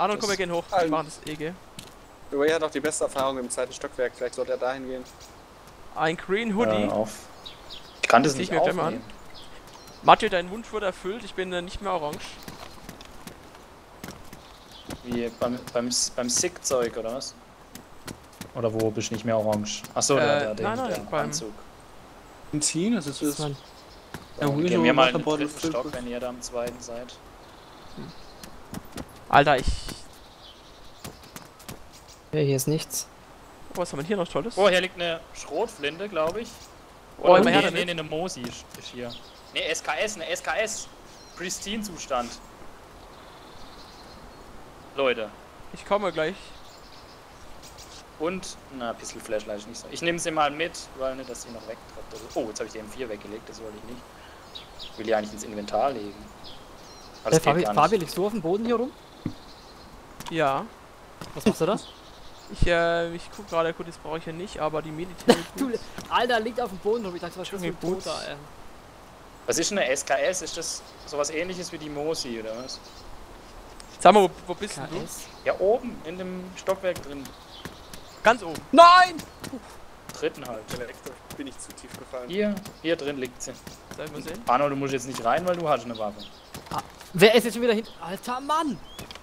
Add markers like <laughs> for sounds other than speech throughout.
Arnold, komm, wir gehen hoch. Wir machen das EG. Ray hat auch die beste Erfahrung im zweiten Stockwerk. Vielleicht sollte er dahin gehen. Ein Green Hoodie. Äh, auf. Ich kann das nicht mal aufnehmen. Mathieu, dein Wunsch wurde erfüllt. Ich bin äh, nicht mehr orange. Wie beim, beim, beim Sick-Zeug, oder was? Oder wo bist du nicht mehr orange? Achso, Äh, der, der, nein, der, nein, der beim- Anzug. Benzin, das ist Das ist mein, Ja, Gehen wir mal in den dritten. Stock, wenn ihr da am zweiten seid. Alter, ich. ja, hier ist nichts. Oh, was haben wir hier noch Tolles? Oh, hier liegt eine Schrotflinte, glaube ich. Oh, immer nee, nee, nee, eine Mosi ist hier. Ne, SKS, eine SKS. Pristine-Zustand. Leute. Ich komme gleich. Und, na, Pistol Flashlight ist nicht so. Ich nehme sie mal mit, weil nicht, dass sie noch wegtroppt. oder. Oh, jetzt habe ich die M4 weggelegt, das wollte ich nicht. Ich will die eigentlich ins Inventar legen. Aber Hey, Fabi, Fabi, liegst du auf dem Boden hier rum? Ja. Was machst du da? <laughs> Ich, äh, ich guck gerade, gut, das brauche ich ja nicht, aber die Boots. <laughs> Alter, liegt auf dem Boden rum. Ich dachte, was ist das ein. Toter, ey. Was ist denn eine SKS? Ist das sowas ähnliches wie die Mosi, oder was? Sag mal, wo, wo bist denn du? Ja, oben, in dem Stockwerk drin. Ganz oben. Nein! Dritten halt. Bin ich zu tief gefallen. Hier, hier drin liegt sie. Soll ich mal sehen? Arno, du musst jetzt nicht rein, weil du hast eine Waffe. Wer ist jetzt schon wieder hin? Alter Mann!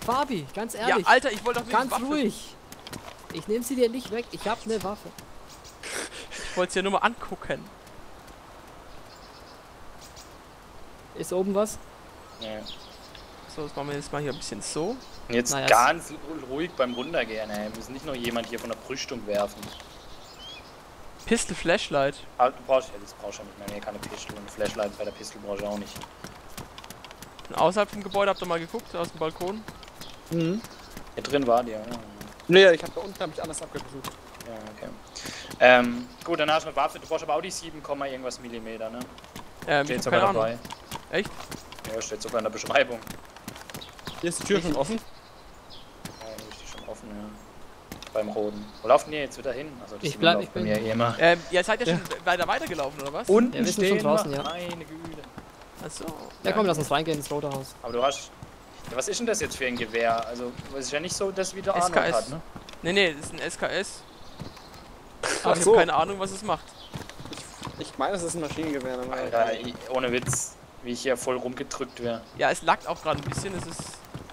Fabi, ganz Ja, ehrlich. Alter, ich wollte doch nicht ganz Waffe. ruhig. Ich nehme sie dir nicht weg. Ich hab eine Waffe. Ich wollte es ja nur mal angucken. Ist oben was? Ja. So, das machen wir jetzt mal hier ein bisschen so. Jetzt Naja, ganz ruhig beim Runtergehen, ey. Wir müssen nicht noch jemand hier von der Brüstung werfen. Pistol Flashlight. Ah, du brauchst ja, das brauchst du ja nicht mehr. Nee, keine Pistole. Und Flashlight bei der Pistole brauchst du auch nicht. Und außerhalb vom Gebäude habt ihr mal geguckt, aus dem Balkon. Mhm. Hier drin war die, ja. Nee, ich hab da unten hab ich alles abgesucht. Ja, okay. Ähm, gut, dann hast du eine Waffe. Du brauchst aber auch die 7, irgendwas Millimeter, ne? Ähm, ich Steht sogar Ahnung. dabei. Echt? Ja, steht sogar in der Beschreibung. Hier ist die Tür schon offen. Ja, hier ist die schon offen, ja. Beim Roten. Wo laufen die jetzt wieder hin? Also, das Ich bleib- ich bei bin- mir eh immer. Ähm, ihr seid ja schon weiter weitergelaufen, oder was? Unten Ja, wir stehen schon draußen, ja. Meine Güte. Achso. Ja, komm, lass uns reingehen ins Rote Haus. Aber du hast. Ja, was ist denn das jetzt für ein Gewehr? Also, es ist ja nicht so, dass wieder Arnold SKS. hat, ne? Nee, nee, das ist ein SKS. Ach Aber ich so. habe keine Ahnung, was es macht. Ich meine, es ist ein Maschinengewehr. Alter, ich- ohne Witz, wie ich hier voll rumgedrückt wäre. Ja, es lackt auch gerade ein bisschen. Es ist.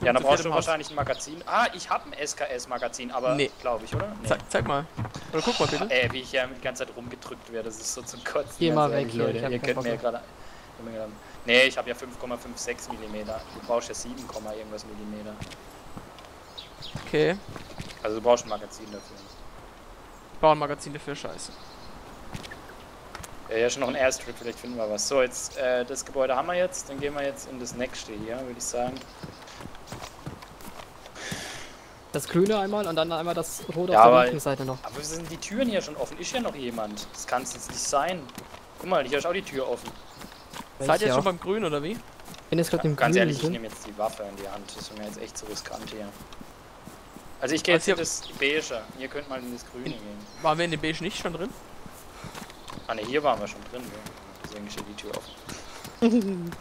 Ja, dann brauchst du wahrscheinlich ein Magazin. Ah, ich habe ein SKS-Magazin, aber Nee. glaube ich, oder? Nee. Zeig, zeig mal. Oder guck mal bitte. Äh, wie ich hier die ganze Zeit rumgedrückt werde, das ist so zum Kotzen. Geh mal weg Leute. ich hab Ihr könnt Bock gerade. Nee, ich habe ja 5,56 mm. Du brauchst ja 7, irgendwas Millimeter. Okay. Also du brauchst ein Magazin dafür. Ich baue ein Magazin dafür, scheiße. Ja, hier ist noch ein Airstrip, vielleicht finden wir was. So, jetzt, äh, das Gebäude haben wir jetzt, dann gehen wir jetzt in das nächste hier, würde ich sagen. Das Grüne einmal und dann einmal das Rote Ja, auf aber- der linken Seite noch. Aber sind die Türen hier schon offen? Ist hier noch jemand? Das kann es jetzt nicht sein. Guck mal, hier ist auch die Tür offen. Seid ihr jetzt schon beim Grün oder wie? bin jetzt gerade im Ganz ehrlich, ich nehme jetzt die Waffe in die Hand. Das ist mir jetzt echt zu riskant hier. Also ich gehe Also jetzt in das Beige. Ihr könnt mal in das Grüne gehen. Waren wir in dem Beige nicht schon drin? Ah ne, hier waren wir schon drin. Deswegen steht die Tür offen. <laughs>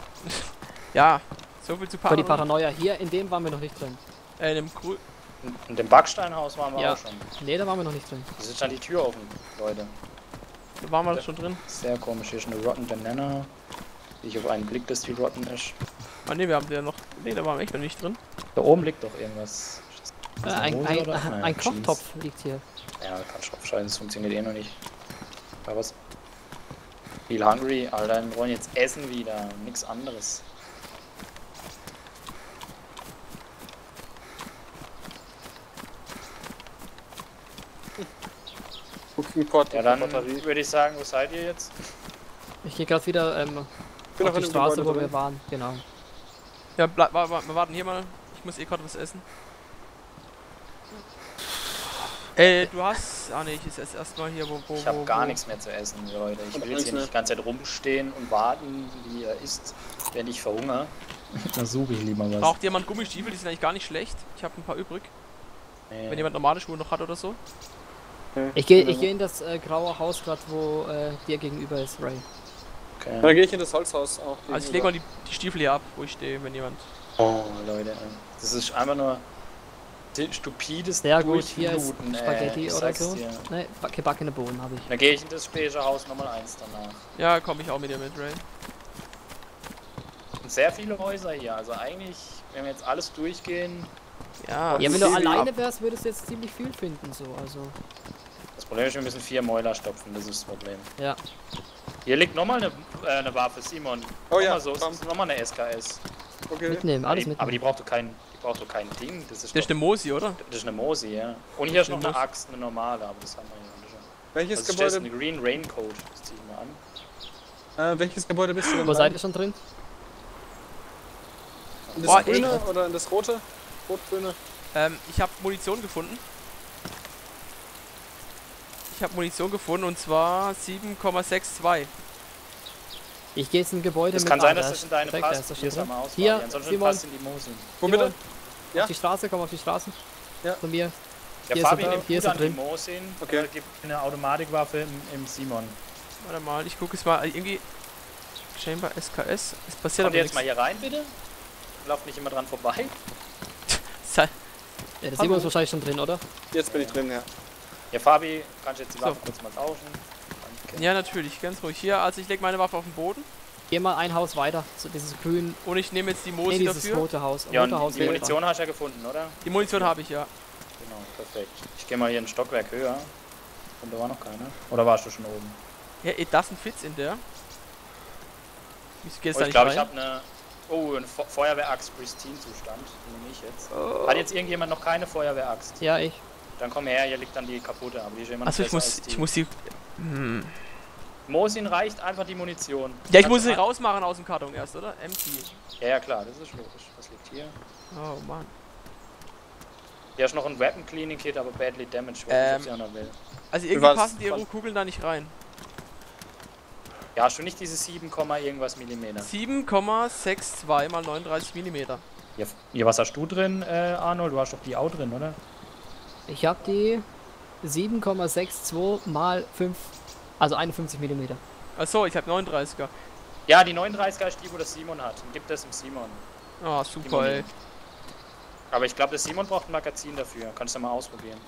Ja. So viel zu Voll die Paranoia. Paranoia. Hier, in dem waren wir noch nicht drin. Äh, in dem Grün. In, dem Backsteinhaus waren wir Ja. auch schon. Nee, da waren wir noch nicht drin. Es ist dann die Tür offen, Leute. Da waren wir schon drin. Sehr komisch. Hier ist eine Rotten Banana. Ich auf einen Blick, dass die Rotten ist. Ah ne, wir haben ja noch. Ne, da waren wir echt noch nicht drin. Da oben liegt doch irgendwas. Äh, ein ein? Nein, ein. Kochtopf liegt hier. Ja, kannst drauf scheißen, das funktioniert eh noch nicht. Aber was? Feel hungry, Alter, wir wollen jetzt essen wieder, nix anderes. Ja, dann Batterie. würde ich sagen, wo seid ihr jetzt? Ich gehe gerade wieder ähm, bin auf die dem Straße, Gebäude wo wir drin. waren. Genau. Ja, bleib, wir warten hier mal. Ich muss eh gerade was essen. Äh, du hast. Ah ne, ich ist erst erstmal hier, wo. wo Ich habe gar wo. nichts mehr zu essen, Leute. Ich Und will jetzt hier nicht die ganze Zeit rumstehen und warten, wie er isst, wenn ich verhungere. Dann suche ich lieber was. Braucht jemand Gummistiefel? Die sind eigentlich gar nicht schlecht. Ich habe ein paar übrig. Nee. Wenn jemand normale Schuhe noch hat oder so. Ich gehe ich geh in das äh, graue Haus gerade, wo äh, dir gegenüber ist, Ray. Okay. Dann gehe ich in das Holzhaus auch. Also ich lege mal die, die Stiefel hier ab, wo ich stehe, wenn jemand. Oh, Leute, ey. das ist einfach nur stupides Sehr gut, hier ist ey. Spaghetti Ich oder so. dir. Ne, ba- gebackene Bohnen habe ich. Dann gehe ich in das späte Haus Nummer 1 danach. Ja, komme ich auch mit dir mit, Ray. Und sehr viele Häuser hier, also eigentlich, wenn wir jetzt alles durchgehen, Ja, Ja, wenn du alleine ab. wärst, würdest du jetzt ziemlich viel finden, so, also. das Problem ist, wir müssen vier Mäuler stopfen, das ist das Problem. Ja. Hier liegt nochmal eine, äh, eine Waffe, Simon. Oh ja, Nochmal so, komm. nochmal eine SKS. Okay. Mitnehmen, alles mitnehmen. aber die braucht doch kein, die braucht doch kein Ding, das ist, das ist eine Mosi, oder? das ist eine Mosi, ja. Und hier ist noch Eine. Axt, eine normale, aber das haben wir hier schon. Welches ist das? Gebäude, Eine Green Raincoat, das zieh ich mal an. äh, welches Gebäude bist du denn Wo seid ihr schon drin? In das Boah, grüne oder in das rote? Rot-grüne? Ähm, ich habe Munition gefunden. Ich habe Munition gefunden und zwar 7,62. Ich gehe jetzt in ein Gebäude Das mit kann sein, Ah, dass da das in deine passt. ist das Hier Hier, Ansonsten Simon. passt in die Mosi. Wo bitte? Ja. Auf die Straße, komm auf die Straße. Ja. Von mir. Der Hier ist Fabi er- nimmt hier er an die drin. Mosin. Okay. Okay. gibt eine Automatikwaffe im, im Simon. Warte mal, ich gucke es mal. Irgendwie. Chamber SKS. Es passiert Kommt aber jetzt mal nichts. hier rein, bitte? Lauft nicht immer dran vorbei. Ja, der Hallo. Simon ist wahrscheinlich schon drin, oder? Jetzt bin ich drin, ja. Ja, Fabi, kannst du jetzt die So. Waffe kurz mal tauschen? Danke. Ja, natürlich, ganz ruhig. Hier, also ich lege meine Waffe auf den Boden Geh mal ein Haus weiter. So dieses grün. und ich nehme jetzt die Nee, Mosi dieses dafür. rote Haus. Ja, rote und Haus die. Munition hast du ja gefunden, oder? Die Munition habe ich ja. Genau, perfekt. Ich gehe mal hier ein Stockwerk höher. Und da war noch keiner. Oder warst du schon oben? Ja, ey, das ein Fitz in der. Ich gehe jetzt Oh, ich glaube, ich habe eine. Oh, ein Fe Feuerwehraxt Pristine-Zustand. Die nehme ich jetzt. Oh. Hat jetzt irgendjemand noch keine Feuerwehraxt? Ja, ich. Dann komm her, hier liegt dann die kaputte, aber die ist immer noch Achso, ich muss, ich muss die. Hm. Mosin reicht einfach die Munition. Ja, ich Kannst muss sie rausmachen aus dem Karton erst, oder? Empty. Ja, ja, klar, das ist logisch. Was liegt hier? Oh Mann. Hier ist noch ein Weapon Cleaning Kit, aber badly damaged. Ich weiß Ähm, sie auch noch will. Also irgendwie was- passen die was- Kugeln da nicht rein. Ja, hast du nicht diese 7, Komma irgendwas Millimeter? 7,62 mal 39 mm. Hier, hier, was hast du drin, äh, Arnold? Du hast doch die auch drin, oder? Ich habe die 7,62 mal 5. Also 51 mm. Achso, ich habe 39er. Ja, die 39er ist die, wo das Simon hat. Dann gibt das im Simon. Ah, Die super, ey. Aber ich glaube, der Simon braucht ein Magazin dafür. Kannst du mal ausprobieren.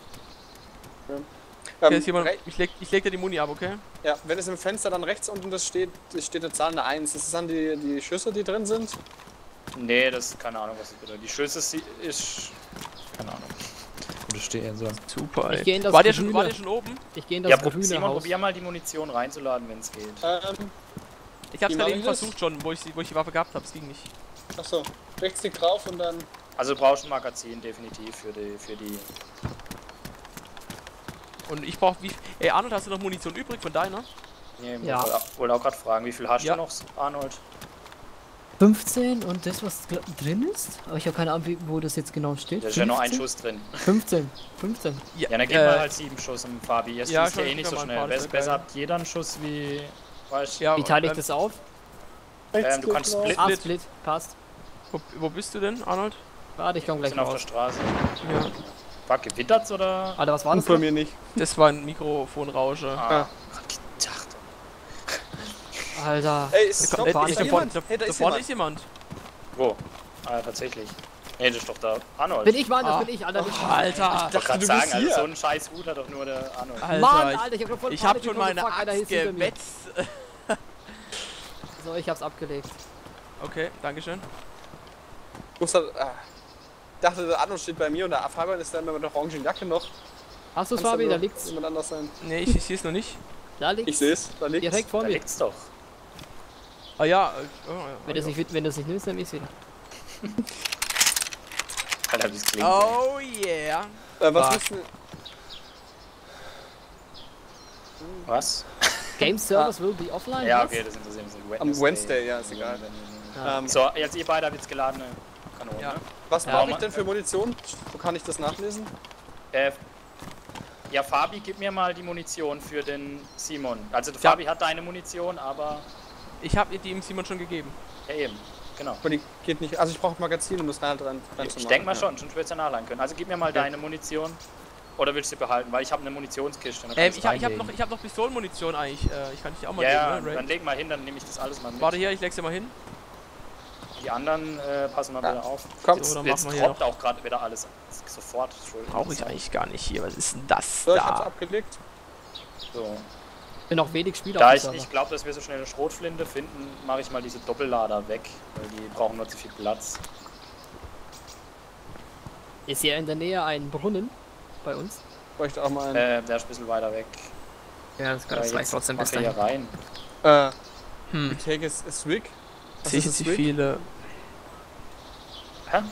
Okay, Ähm, Simon, rei- ich leg, ich leg dir die Muni ab, okay? ja, wenn es im Fenster dann rechts unten das steht, steht eine Zahl eine 1. Ist das dann die, die Schüsse, die drin sind? Nee, das ist keine Ahnung, was das bedeutet. Die Schüsse ist. Keine Ahnung. Wo das steht so. Super, Ich ey. geh in das Wart ihr schon, wart ihr schon oben? Ich gehe in das Ja, grüne Simon, Haus. probier mal die Munition reinzuladen, wenn es geht. Ähm, Ich hab's gerade eben ich versucht schon, wo ich, die- wo ich die Waffe gehabt habe. Es ging nicht. achso. Rechtsklick drauf und dann. Also du brauchst ein Magazin definitiv für die. Für die Und ich brauch wie. Ey, Arnold, hast du noch Munition übrig von deiner? nee, Ja. Ich wollte- wollte auch gerade fragen, wie viel hast Ja. du noch, Arnold? 15 und das, was drin ist? Aber ich habe keine Ahnung, wo das jetzt genau steht. Da ist ja nur ein 15? Schuss drin. 15. 15. Ja, dann gib äh, mal halt sieben Schuss im Fabi. Ihr ja, schießt ja eh nicht so schnell. Besser, besser habt jeder einen Schuss wie. Weißt Ja, Wie teile ich das auf? ähm, du kannst splitten. Ah, Split. Split. Passt. Wo, wo bist du denn, Arnold? Warte, ich komme gleich sind auf der. Straße. Ja. War gewittert's oder? Alter, was war das? bei mir nicht. Das war ein Mikrofonrausche. Ah, gedacht. Alter. Ey, ist Da, noch da, da, ist ich- vorne, jemand? da, Hey, da da ist vorne jemand. ist jemand. Wo? Ah, tatsächlich. Nee, das ist doch der Arnold. Bin ich, Mann, das Ah. bin ich, Alter. Ich. Alter! Ich wollte gerade du sagen, bist also hier. so einen scheiß Hut hat doch nur der Arnold. Alter, Mann, ich, Alter, ich hab voll ich hab schon meine fuck, Alter, hier Axt gewetzt. So, ich hab's abgelegt. Okay, dankeschön. Ich ah. Ich dachte, der Arno steht bei mir und der Fabian ist dann mit der orangen Jacke noch. Hast du's, Kann's Fabi? Da liegt's. Jemand anders sein. Nee, ich, ich sehe es noch nicht. Da liegt's. Ich sehe es, da liegt Direkt vor Da mir. liegt's doch. Ah ja, äh, oh, ja. Wenn du es nicht, wenn du's nicht nimmst, dann ich's wieder. Alter, wie es klingt. Oh yeah. Äh, was Fuck. müssen Was? Game Servers will be offline? Ja, okay, das interessiert mich nicht. Am Wednesday, ja, ist egal. Ja. ähm, So, jetzt ihr beide habt jetzt geladene Kanone. Ja. ne? Was Ja, brauche ich denn für Munition? Wo kann ich das nachlesen? Äh, ja, Fabi, gib mir mal die Munition für den Simon. Also. Fabi hat deine Munition, aber. Ich habe die ihm Simon schon gegeben. Ja, eben. Genau. Aber die geht nicht. Also ich brauche Magazin, um das halt dran, dran zu Ich denke mal ja. schon, schon schwer nachladen können. Also, gib mir mal deine Munition. Oder willst du sie behalten? Weil ich habe eine Munitionskiste. dann Ähm, ich habe hab noch, ich hab noch Pistolenmunition eigentlich. Äh, ich kann dich auch mal Ja, ja, geben, ne, dann leg mal hin, dann nehme ich das alles mal mit. Warte hier, ich leg's dir mal hin. Die anderen äh, passen mal Ja. wieder auf. Komm, jetzt so, dann jetzt machen wir hier droppt auch gerade wieder alles sofort. Brauche ich eigentlich gar nicht hier. Was ist denn das so, ich hab's da? abgelegt. So. Bin auch wenig Spieler Da ich Server. nicht glaube, dass wir so schnell eine Schrotflinte finden, mache ich mal diese Doppellader weg, weil die brauchen nur zu viel Platz. Ist hier in der Nähe ein Brunnen bei uns? Bräuchte auch mal einen. Äh, der ist ein bisschen weiter weg. Ja, das, Äh, jetzt mach er hier rein. Äh, Hm. wie take is Swig? Was Sehe ist ich Swig? viele. Hä?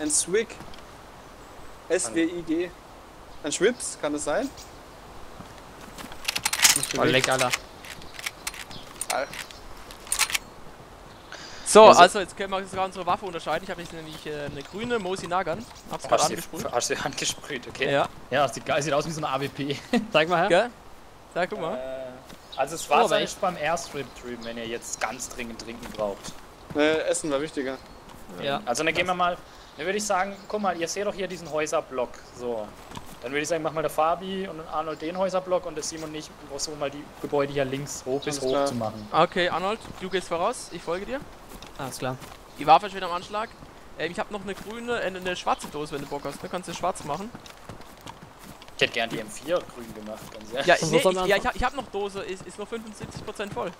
Ein Swig. S-W-I-G. Ein Schwips, kann das sein? Nicht Oh, leck, Alter. So, Also- also jetzt können wir sogar unsere Waffe unterscheiden. Ich habe jetzt nämlich äh, eine grüne Mosi Nagan. Hab's gerade Hast du, angesprüht. hast du angesprüht, okay? Ja, Ja, das sieht geil, sieht aus wie so eine AWP. <laughs> Zeig mal her. gell? Da, guck mal. Äh, also das Oh, Wasser aber ist beim Airstrip drüben, wenn ihr jetzt ganz dringend trinken braucht. Äh, Essen war wichtiger. Ja. Also dann gehen wir mal, dann würde ich sagen, guck mal, ihr seht doch hier diesen Häuserblock. So. Dann würde ich sagen, mach mal der Fabi und Arnold den Häuserblock und der Simon und ich versuchen mal die Gebäude hier links hoch bis hoch klar. zu machen. Okay, Arnold, du gehst voraus. Ich folge dir. Alles klar. Die Waffe ist wieder am Anschlag. Ähm, ich habe noch eine grüne, äh, eine schwarze Dose, wenn du Bock hast. Ne? Kannst du schwarz machen. Ich hätte gern die M4 grün gemacht, ganz ehrlich. Ja, nee, ich, ja, ich, hab, ich hab noch Dose. Ist, ist nur 75% voll.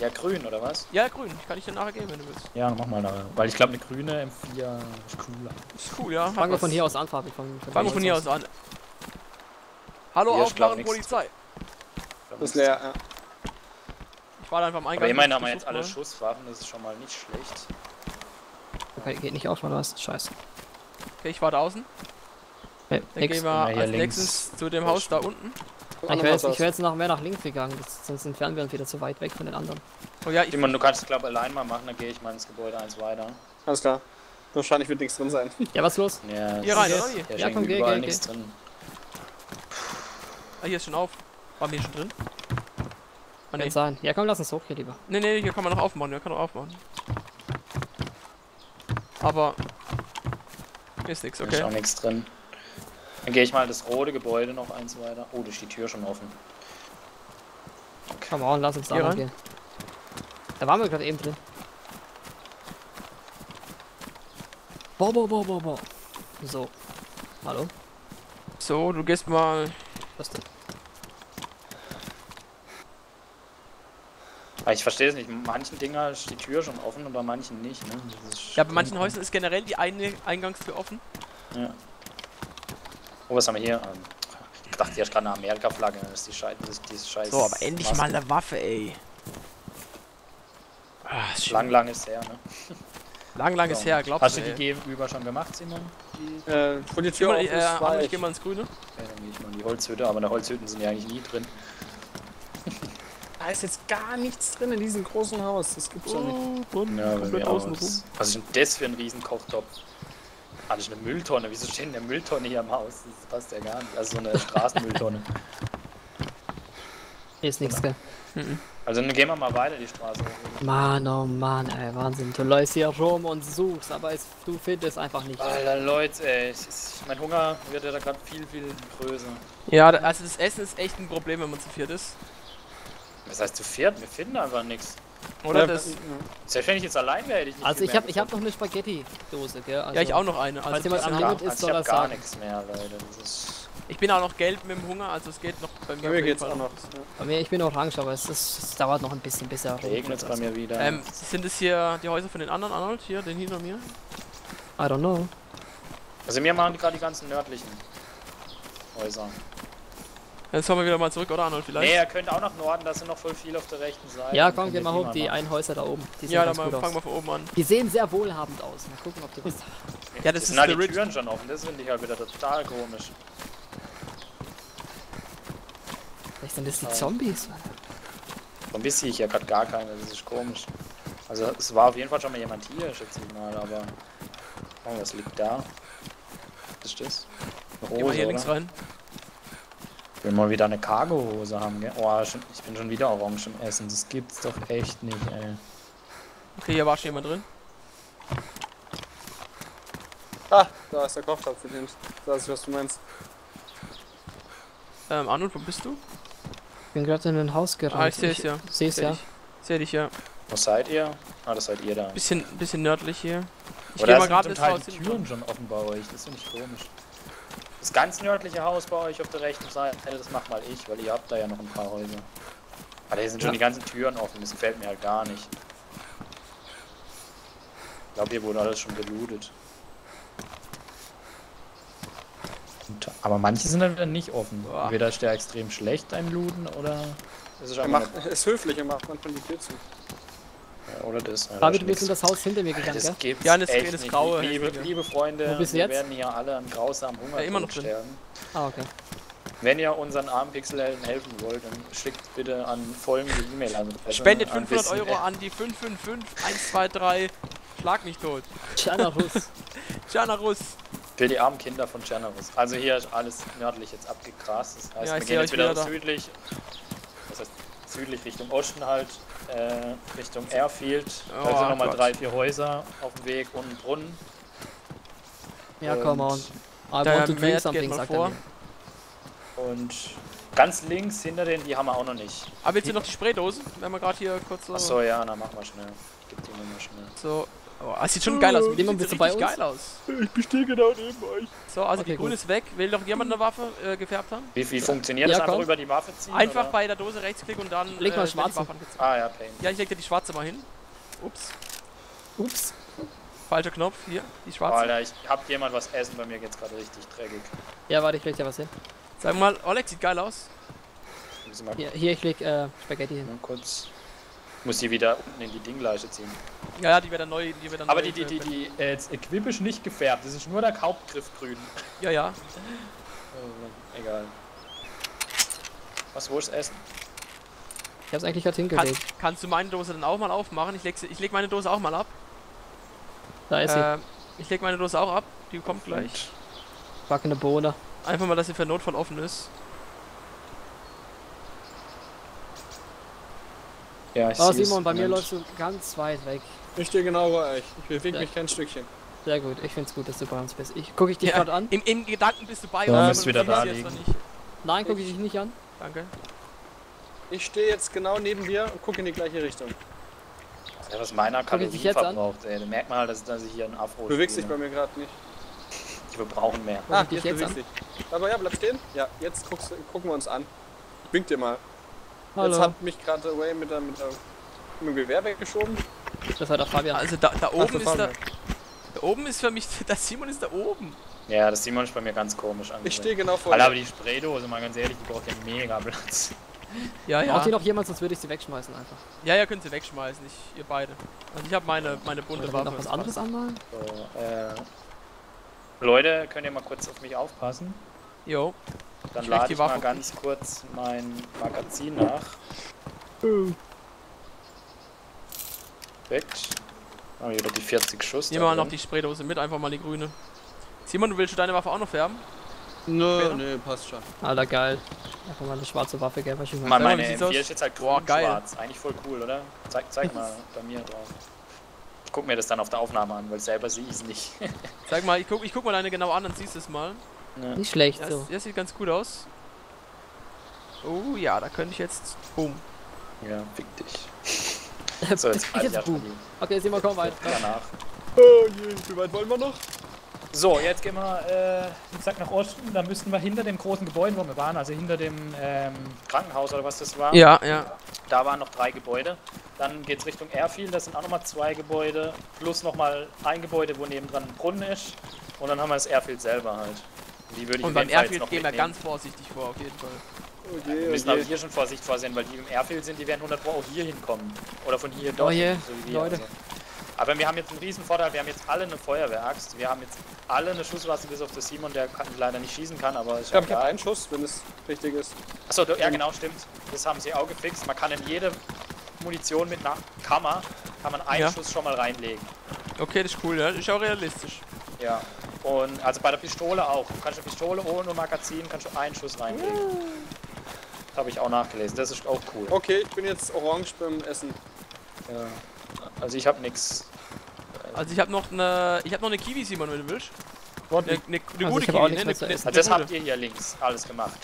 Ja, grün, oder was? Ja, grün. Kann ich dir nachher geben, wenn du willst. Ja, mach mal da. Weil ich glaube, eine grüne M4 ist cooler. Ist cool, ja. Fangen wir von hier aus an, Fabi. Fangen Fangen wir von hier aus an. Hallo, Hier. Polizei. Das ist leer, ja. Ich war da einfach am Eingang. Aber immerhin ich haben wir jetzt alle. Schusswaffen, das ist schon mal nicht schlecht. Okay, geht nicht auf, oder was? Scheiße. Okay, ich war da außen. Okay, Dann nix. gehen wir als links. nächstes zu dem Haus da unten. Guck Ich wäre jetzt, wär jetzt noch mehr nach links gegangen, das, sonst entfernen wir uns wieder zu weit weg von den anderen. Oh ja, ich, Simon, du kannst es glaube allein mal machen, dann gehe ich mal ins Gebäude eins weiter. Alles klar. Wahrscheinlich wird nichts drin sein. Ja, was los? Ja, Hier rein, oder Ja, komm, geh, geh, nichts drin. Ah, hier ist schon auf. War mir schon drin? Ah, Kann nee. sein. Ja, komm, lass uns hoch hier lieber. Nee, nee, hier kann man noch aufmachen. Hier kann man aufmachen. Aber. Hier ist nichts, Hier ist auch okay. nichts drin. Dann gehe ich mal das rote Gebäude noch eins weiter. Oh, da ist die Tür schon offen. Komm on, lass uns da Hier mal rein? gehen. Da waren wir gerade eben drin. Boah, boah, boah, boah, boah. So. Hallo? So, du gehst mal. Was denn? Ich verstehe es nicht. Manchen Dinger ist die Tür schon offen und bei manchen nicht. Ne? Ist Ja, bei manchen. Häusern ist generell die eine Eingangstür offen. Ja. Oh, was haben wir hier? Ähm, Ich dachte, hier ist gerade eine Amerika-Flagge. Das ist die Scheiße. Ist die Scheiß So, aber endlich Maske. mal eine Waffe, ey. Ah, ist schön. Lang, lang ist her, ne? lang, lang ist So. her, glaubst Hast du? du die gegenüber schon gemacht, Simon? Äh, wo die Geh Tür mal, auf äh, ist, ich. geh mal ins Grüne. Okay, dann gehe ich mal in die Holzhütte, aber in der Holzhütten sind ja eigentlich nie drin. Da ist jetzt gar nichts drin in diesem großen Haus. Das gibt's ja nicht. Oh, Ja, komplett außen rum. Was ist denn das für ein Riesenkochtopf? Ah, das ist eine Mülltonne. Wieso steht denn eine Mülltonne hier am Haus? Das passt ja gar nicht. Also so eine <laughs> Straßenmülltonne. Hier ist nichts, gell? Also dann gehen wir mal weiter die Straße hoch. Mann, oh Mann, ey, Wahnsinn. Du läufst hier rum und suchst, aber es, du findest einfach nicht. Alter Leute, ey. ist- Mein Hunger wird ja da gerade viel, viel größer. Ja, also das Essen ist echt ein Problem, wenn man zu viert ist. Was heißt zu viert? Wir finden einfach nichts. Oder Ja, das. Selbst wenn ich jetzt allein wäre, hätte ich nicht Also ich habe ich hab noch eine Spaghetti-Dose, gell? Also, Ja, ich auch noch eine. Falls Also jemand ich, am gar, Limit ist, also soll ich er hab gar nichts mehr, Leute. Das ist ich bin auch noch gelb mit dem Hunger, also es geht noch bei mir. Bei mir geht's auch noch. Bei mir, ich bin orange, aber es, ist, es dauert noch ein bisschen, bis er regnet bei mir wieder. Ähm, sind es hier die Häuser von den anderen Arnold? Hier, den hinter mir? I don't know. also wir machen gerade die ganzen nördlichen Häuser. Jetzt kommen wir wieder mal zurück, oder Arnold vielleicht? Nee, ihr könnt auch nach Norden, da sind noch voll viele auf der rechten Seite. Ja, komm, geh mal hoch, die einen Häuser da oben. Ja, dann mal, fangen wir von oben an. Die sehen sehr wohlhabend aus. Mal gucken, ob die was Ja, das Das ist The die. Türen schon offen, das finde ich halt wieder total komisch. Vielleicht sind das die. Zombies. So ein bisschen ich ja gerade gar keine, das ist komisch. Also es war auf jeden Fall schon mal jemand hier, schätze ich mal, aber. Oh, was liegt da? Was ist das? Eine Geh mal hier links oder? rein. Ich will mal wieder eine Cargo-Hose haben, gell? Oh, schon- ich bin schon wieder orange im Essen, das gibt's doch echt nicht, ey. Okay, hier war schon jemand drin. Ah, da ist der Kochtopf verdient. Da weiß ich, was du meinst. Ähm, Arnold, wo bist du? Ich bin gerade in ein Haus gerannt. Ah, ich sehe es ja. Seh's Seh ja. dich. Seh dich ja. Wo seid ihr? Ah, das seid ihr da. Bisschen, bisschen nördlich hier. Ich gehe mal gerade Teil Haus die. Türen schon offen bei euch. Das finde ich komisch. Das ganz nördliche Haus bei euch auf der rechten Seite, das mach mal ich, weil ihr habt da ja noch ein paar Häuser. Aber hier sind schon Ja. die ganzen Türen offen, das gefällt mir halt gar nicht. Ich glaube, hier wurde alles schon gelootet. Und, aber manche sind dann wieder nicht offen. Boah. Entweder ist der extrem schlecht, ein Looten, oder ist es Er einfach macht, ist höflich und macht manchmal die Tür zu. Oder das. Ja, David, das du bist in das Haus hinter mir gegangen, das gell? Ja, das- echt das. Graue liebe, liebe Freunde, Wo bist du wir jetzt? werden hier alle an grausamen Hunger Ja, immer noch drin. sterben. Ah, okay. Wenn ihr unseren armen Pixelhelden helfen wollt, dann schickt bitte an folgende. Spendet an 500 Wissen- Euro an die 555 123 Schlag mich tot. Chanarus. Jana <laughs> Russ. Für die armen Kinder von Generous. Also hier ist alles nördlich jetzt abgegrast. Das heißt, Ja, wir gehen jetzt wieder, wieder da. südlich. Das heißt südlich Richtung Osten halt, äh, Richtung Airfield. Oh, da sind nochmal drei, vier Häuser auf dem Weg und ein Brunnen. Ja, Und- come on. I want to drink something, mal sagt vor. er mir. Und ganz links hinter denen, die haben wir auch noch nicht. Aber jetzt sind noch die Spraydose, wenn wir gerade hier kurz so. Achso, ja, dann machen wir schnell. Ich geb die Nummer schnell. So. Oh, es sieht schon geil aus. Mit Jemand sieht richtig uns? geil aus. Ich bestehe genau neben euch. So, also Okay, die grüne ist weg. Will doch jemand eine Waffe äh, gefärbt haben? Wie, wie funktioniert Ja, das? Einfach komm. über die Waffe ziehen? Einfach oder? bei der Dose rechtsklick und dann. Leg mal die schwarze. Ah ja, Pain. Ja, ich leg dir die schwarze mal hin. Ups. Ups. Falscher Knopf. Hier, die schwarze. Alter, ich hab jemand was essen, bei mir geht's gerade richtig dreckig. Ja, warte, ich leg dir was hin. Sag mal, Oleg sieht geil aus. Hier, hier ich leg äh, Spaghetti hin. mal kurz. Muss sie wieder unten in die Dingleiche ziehen. Ja, ja, die wird dann neu. Die wird dann Aber neu, die, die, äh, die, die, äh, jetzt Equip ist nicht gefärbt, das ist nur der Hauptgriff grün. Ja, ja. Äh, egal. Was, wo ist Essen? Ich hab's eigentlich gerade Kann, hingelegt. kannst du meine Dose dann auch mal aufmachen? Ich leg, ich leg meine Dose auch mal ab. Da ist sie. Äh, ich leg meine Dose auch ab. Die kommt gleich. Backene Bohne. Einfach mal, dass sie für Notfall offen ist. Ja, ich Oh, sehe es. Simon, bei mir läufst du ganz weit weg. Ich stehe genau bei euch. Ich bewege Ja. mich kein Stückchen. Sehr gut, ich find's gut, dass du bei uns bist. Ich gucke ich dich Ja, gerade an? In, in Gedanken bist du bei Ja, uns. bist aber wieder du da liegen. Nein, gucke ich dich nicht an. Danke. Ich stehe jetzt genau neben dir und gucke in die gleiche Richtung. Ja, was meiner ich dich Kalorien jetzt an? verbraucht, ey. Da merkt man halt, dass, dass ich hier ein Afro Du bewegst dich bei mir gerade nicht. Wir brauchen mehr. Guck Ah, ich dich jetzt jetzt bewegst dich. Aber ja, bleib stehen. Ja, jetzt guckst, du- gucken wir uns an. Ich wink dir mal. Jetzt Hallo. hat mich gerade Away mit, der, mit, der, mit dem Gewehr weggeschoben. Das war der Fabian. Also da, da oben ist mir. Da oben ist für mich. <laughs> Der Simon ist da oben. Ja, das Simon ist bei mir ganz komisch an. Ich stehe genau vor Alter, aber die Spraydose, mal ganz ehrlich, die braucht ja mega Platz. Ja, ja. Braucht ihr noch jemand, sonst würde ich sie wegschmeißen einfach. Ja, ja, könnt ihr wegschmeißen. Ich, ihr beide. Also ich habe meine, meine bunte Waffe. noch was anderes anmalen? So, äh, Leute, könnt ihr mal kurz auf mich aufpassen? Jo. Dann Ich lade die ich mal Waffe ganz kurz mein Magazin nach. Perfekt. Oh, wieder die 40 Schuss. Nehmen wir mal noch die Spraydose mit, einfach mal die grüne. Simon, du willst du deine Waffe auch noch färben? Nö, Später? nö, passt schon. Alter, geil. Einfach mal eine schwarze Waffe, gell? Was ich Mann, Sag mal, meine wie sieht's M4 aus? ist jetzt halt Boah, geil. grün-schwarz. Eigentlich voll cool, oder? Zeig, zeig <laughs> mal bei mir drauf. Ich guck mir das dann auf der Aufnahme an, weil selber sehe ich es nicht. <laughs> Sag mal, ich guck, ich guck mal deine genau an, dann siehst du es mal. Ja. Nicht schlecht, Ja, so. das, das sieht ganz gut aus. Oh ja, da könnte ich jetzt. Boom. ja, fick dich. <laughs> So, jetzt Ich jetzt boom. Okay, Simon, komm weiter. danach. Oh je, wie weit wollen wir noch? So, jetzt gehen wir, äh, wie gesagt, nach Osten. Da müssten wir hinter dem großen Gebäude, wo wir waren, also hinter dem ähm, Krankenhaus oder was das war. Ja, ja. Da waren noch drei Gebäude. Dann geht es Richtung Airfield, das sind auch nochmal zwei Gebäude. Plus nochmal ein Gebäude, wo nebendran ein Brunnen ist. Und dann haben wir das Airfield selber halt. Die würde ich Und beim Airfield gehen wir ganz vorsichtig vor, auf jeden Fall. Oh Wir je, müssen oh aber je. hier schon Vorsicht vorsehen, weil die im Airfield sind, die werden 100 Pro auch hier hinkommen. Oder von hier dort. Oh je, so wie wir, Leute. Also. Aber wir haben jetzt einen riesen Vorteil, wir haben jetzt alle eine Feuerwehraxt. Wir haben jetzt alle eine Schusswaffe bis auf den Simon, der kann, leider nicht schießen kann, aber ist Ich glaube, ich habe einen Schuss, wenn es richtig ist. Achso, ja genau, stimmt. Das haben sie auch gefixt. Man kann in jede Munition mit einer Kammer kann man einen Ja. Schuss schon mal reinlegen. Okay, das ist cool, ja. Das ist auch realistisch. Ja. Und also bei der Pistole auch. Du kannst eine Pistole ohne Magazin, kannst du einen Schuss reinlegen. Das habe ich auch nachgelesen. Das ist auch cool. Okay, ich bin jetzt orange beim Essen. Ja. Also ich habe nichts. Also ich habe noch eine. Ich habe noch eine Kiwi, Simon, wenn du willst. Eine, eine, eine Also gute ich hab auch Kiwi, ne? Eine, essen. eine Also das gute. habt ihr hier links alles gemacht.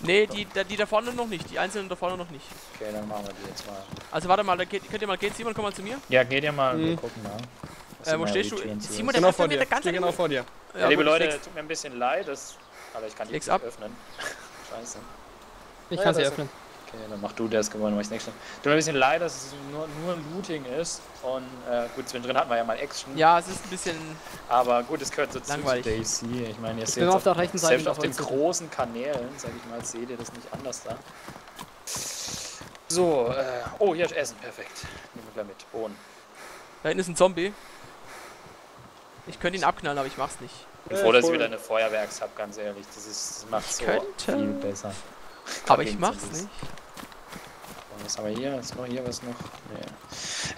Nee, die, da- die da vorne noch nicht. Die einzelnen da vorne noch nicht. Okay, dann machen wir die jetzt mal. Also warte mal, da geht, könnt ihr mal gehen. Simon, komm mal zu mir. Ja, geht ihr mal, Mhm. wir gucken mal. Das Äh, wo ja stehst du? Simon, der Genau vor mir dir. ganz genau vor dir. Ja, liebe gut, Leute, tut mir ein bisschen leid, das, aber ich kann die nicht ab. öffnen. Scheiße. Ich Ja, kann sie das öffnen. Okay, dann mach du das gewonnen, mach ich nächstes. Tut mir ein bisschen leid, dass es nur, nur Looting ist und äh, gut, zwischendrin hatten wir ja mal Action. Ja, es ist ein bisschen. Aber gut, es gehört so Langweilig. zu Daisy. Ich meine, ihr seht auf der rechten Seite selbst auf den großen Kanälen, sag ich mal, seht ihr das nicht anders da. So, äh, oh, hier ist Essen, perfekt. Nehmen wir gleich mit. Bohnen. Da hinten ist ein Zombie. Ich könnte ihn abknallen, aber ich mach's nicht. Ich bin froh, dass ich wieder eine Feuerwerks hab, ganz ehrlich. Das, ist, das macht so könnte. viel besser. Aber ich mach's nicht. Und was haben wir hier? Ist noch hier was noch? Nee.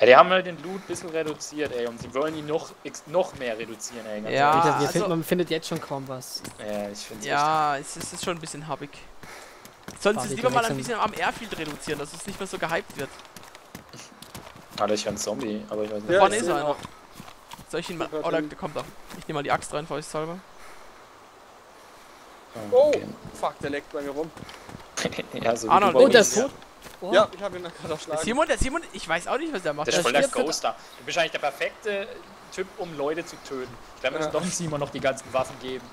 Ja, die haben halt den Loot ein bisschen reduziert, ey. Und sie wollen ihn noch, noch mehr reduzieren, ey. Ja. wir also- finden, man findet jetzt schon kaum was. Ja, ich finde Ja, es ist, es ist schon ein bisschen happig. Sonst ist lieber mal ein bisschen am Airfield reduzieren, dass es nicht mehr so gehypt wird. Alter, ich einen Zombie, aber ich weiß nicht. Ja, Vorne ist er einer. auch. Soll ich ihn mal. Dann- der kommt da. Ich nehme mal die Axt rein, vorsichtshalber. Oh, okay. fuck, der leckt bei mir rum. <laughs> ja, so Arnold, du Oh, der ist tot. Oh, Ja, ich habe ihn gerade Der erschlagen. Simon, der Simon, ich weiß auch nicht, was der macht. Der ist Der voll der Ghoster. Du bist eigentlich der perfekte Typ, um Leute zu töten. Ich glaube, wir müssen Ja. doch Simon noch die ganzen Waffen geben.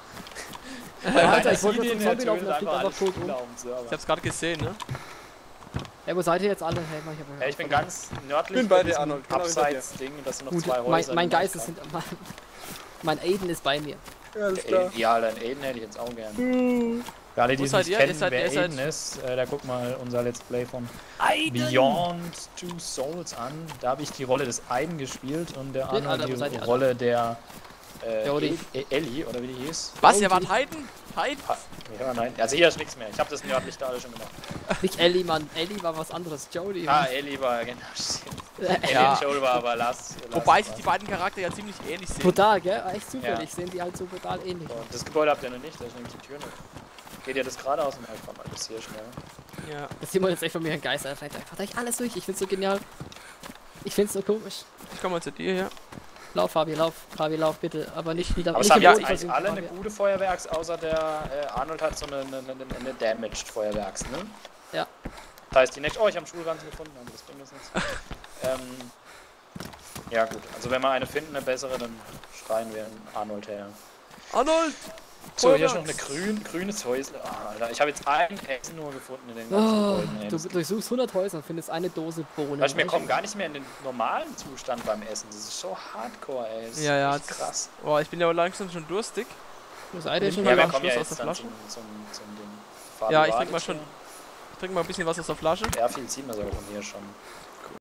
<laughs> Alter, ich wollte den, Zombie laufen, der fliegt einfach tot um. Server. ich hab's gerade gesehen, ne? Ja, wo seid ihr jetzt alle? Hey, mach ich aber Ja, ich bin ganz nördlich Bin bei dir, diesem Arnold, genau hinter dir. Abseits-Ding. Das sind noch Gut, zwei mein, Häuser. mein man Geist ist hinter. Mein, mein Aiden ist bei mir. Ja, klar. Ja, dein Aiden hätte ich jetzt auch gern. Für alle, die es nicht ihr? kennen, seid- wer seid- Aiden ist, äh, da guck mal unser Let's Play von Beyond Two Souls an. Da habe ich die Rolle des Aiden gespielt und der seid die Rolle der äh, Jody. E- E- Ellie, oder wie die hieß. Was, ihr wart Heiden? Heiden? Ja, nein. Also hier ist nichts mehr. Ich habe das nördlich da alle schon gemacht. <laughs> Nicht Ellie, Mann. Ellie war was anderes. Jodie. Ah. Ellie war, genau. Ellie Ja. und Joel war aber Last. Wobei sich die beiden Charaktere ja ziemlich ähnlich sehen. brutal, gell? Echt zufällig Ja. sehen die halt so brutal ähnlich. Und das Gebäude habt ihr noch nicht, da ist nämlich die Tür noch. Geht ihr das gerade aus dem Alpha mal das hier schnell? Ja. Das Simon jetzt echt von mir ein Geist. Er rennt einfach durch alles durch. Ich find's so genial. Ich find's so komisch. Ich komme mal zu dir hier. Lauf, Fabi, lauf. Fabi, lauf bitte. Aber nicht wieder. Aber es nicht haben im jetzt Boot eigentlich alle eine gute Feuerwerks, außer der äh, Arnold hat so eine, eine, eine, eine Damaged Feuerwerks, ne? Ja. Das heißt, die nächste. Oh, ich habe einen Schulranzen gefunden, aber das bringt uns nichts. <laughs> ähm, ja, gut. Also, wenn wir eine finden, eine bessere, dann schreien wir in Arnold her. Arnold! So, hier ist noch eine Feuerwerks! grün, grünes Häusle. Ah, Alter, ich habe jetzt ein Essen nur gefunden in den ganzen Oh, du Das- durchsuchst 100 Häuser und findest eine Dose Bohnen. Weißt wir kommen gar nicht mehr in den normalen Zustand beim Essen. Das ist so hardcore, ey. Das ist Ja, ja, das- krass. Boah, ich bin ja langsam schon durstig. Wo seid ihr schon? Ja, mal wir kommen ja Schluss aus der Flasche. zum, zum, zum Ja, ich wartet trink mal schon. Ich trinke mal ein bisschen was aus der Flasche. Ja, viel sieht man sogar von hier schon.